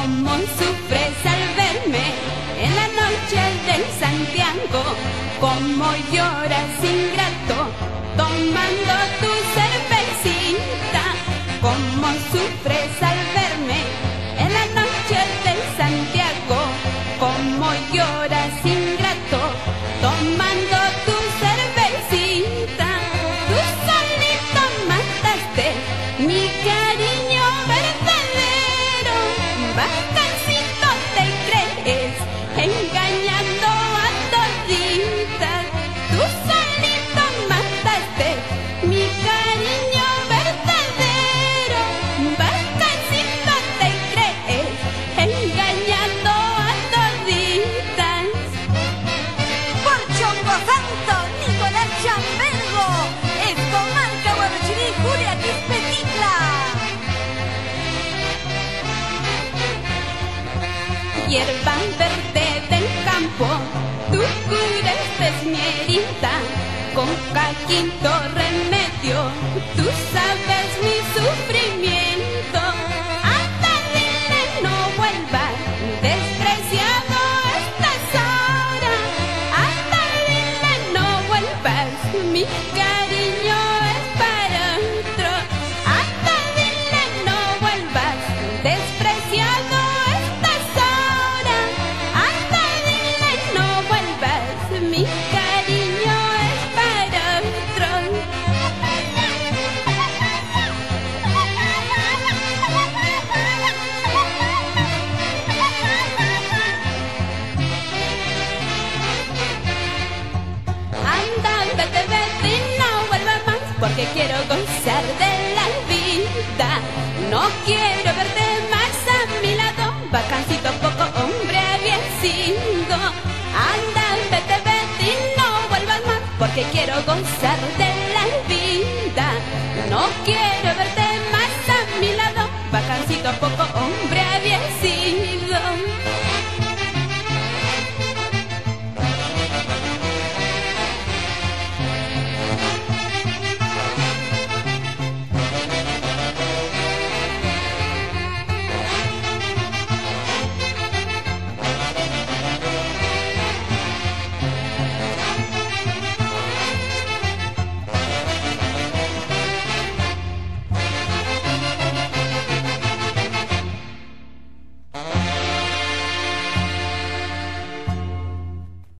cómo sufres al verme en la noche del Santiago, cómo lloras ingrato tomando tu cervecita, cómo sufres al verme en la noche del Santiago, cómo lloras ingrato tomando hierba verde del campo, tú cureces mi herida con caquito remedio, tú sabes mi sufrimiento. Hasta dile no vuelva, despreciado estás ahora. Hasta dile no vuelvas, mi quiero gozar de la vida. No quiero verte más a mi lado, bacancito poco hombre aviecido. Anda, vete, vete y no vuelvas más, porque quiero gozar de la vida. No quiero